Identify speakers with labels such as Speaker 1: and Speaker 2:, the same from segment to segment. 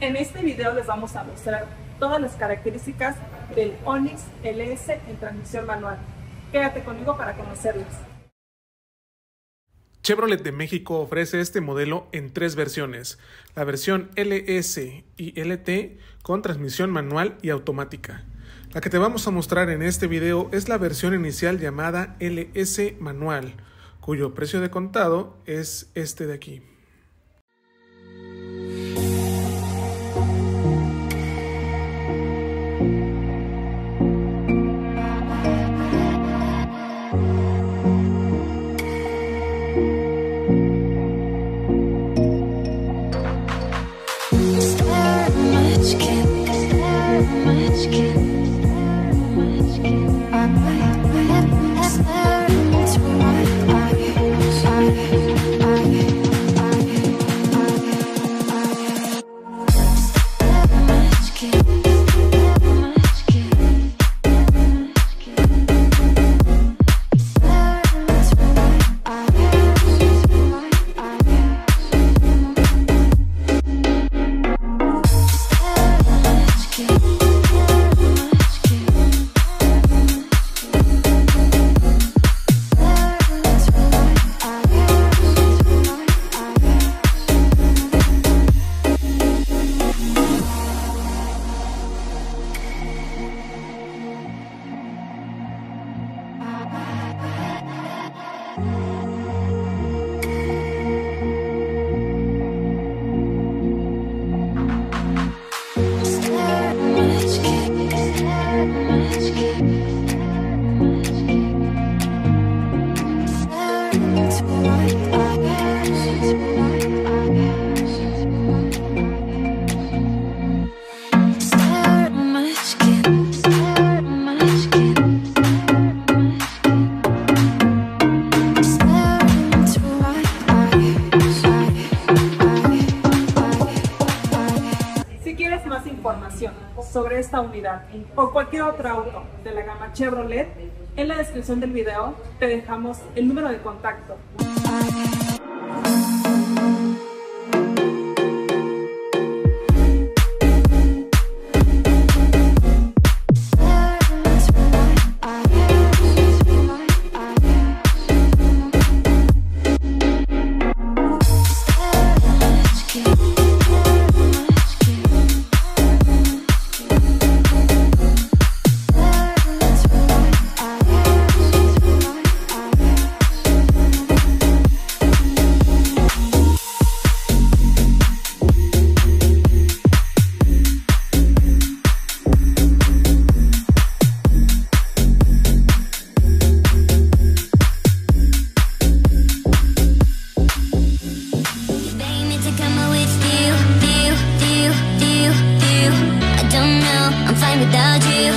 Speaker 1: En este video les vamos a mostrar todas las características del Onix LS en transmisión manual. Quédate conmigo para conocerlas.
Speaker 2: Chevrolet de México ofrece este modelo en tres versiones, la versión LS y LT con transmisión manual y automática. La que te vamos a mostrar en este video es la versión inicial llamada LS manual, cuyo precio de contado es este de aquí. I'm
Speaker 1: sobre esta unidad o cualquier otro auto de la gama Chevrolet, en la descripción del video te dejamos el número de contacto.
Speaker 3: without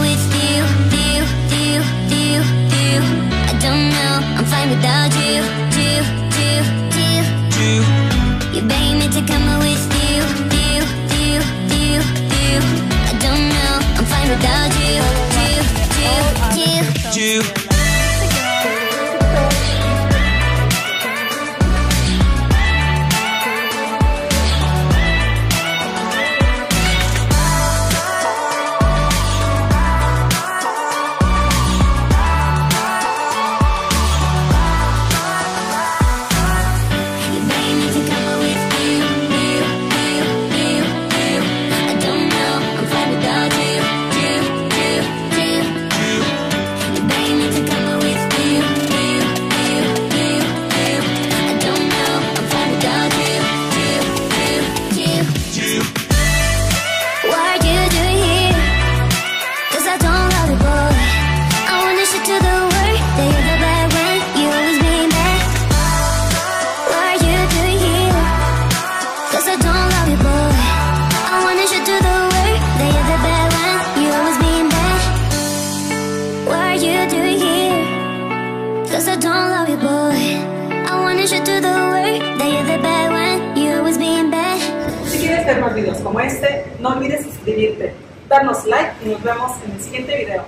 Speaker 3: with you, you, you, you, you. I don't know, I'm fine without you, you, you, you, you. You me to come with you, you, you, you, you. I don't know, I'm fine without you, you, you, you,
Speaker 4: you.
Speaker 1: Si quieres ver más videos como este, no olvides suscribirte, darnos like y nos vemos en el siguiente video.